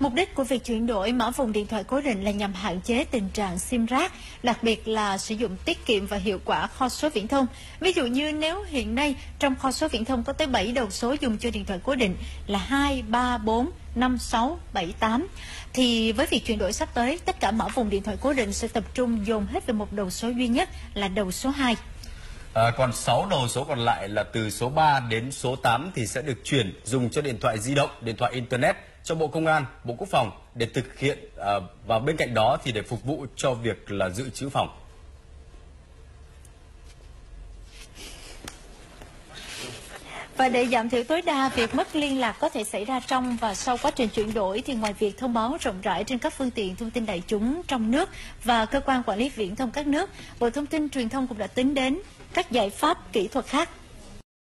Mục đích của việc chuyển đổi mã vùng điện thoại cố định là nhằm hạn chế tình trạng sim rác, đặc biệt là sử dụng tiết kiệm và hiệu quả kho số viễn thông. Ví dụ như nếu hiện nay trong kho số viễn thông có tới 7 đầu số dùng cho điện thoại cố định là 2, 3, 4, 5, 6, 7, 8 thì với việc chuyển đổi sắp tới, tất cả mã vùng điện thoại cố định sẽ tập trung dồn hết về một đầu số duy nhất là đầu số 2. À, còn 6 đầu số còn lại là từ số 3 đến số 8 thì sẽ được chuyển dùng cho điện thoại di động, điện thoại internet cho Bộ Công an, Bộ Quốc phòng để thực hiện à, và bên cạnh đó thì để phục vụ cho việc là dự trữ phòng. Và để giảm thiểu tối đa việc mất liên lạc có thể xảy ra trong và sau quá trình chuyển đổi thì ngoài việc thông báo rộng rãi trên các phương tiện thông tin đại chúng trong nước và cơ quan quản lý viễn thông các nước, Bộ Thông tin Truyền thông cũng đã tính đến các giải pháp kỹ thuật khác.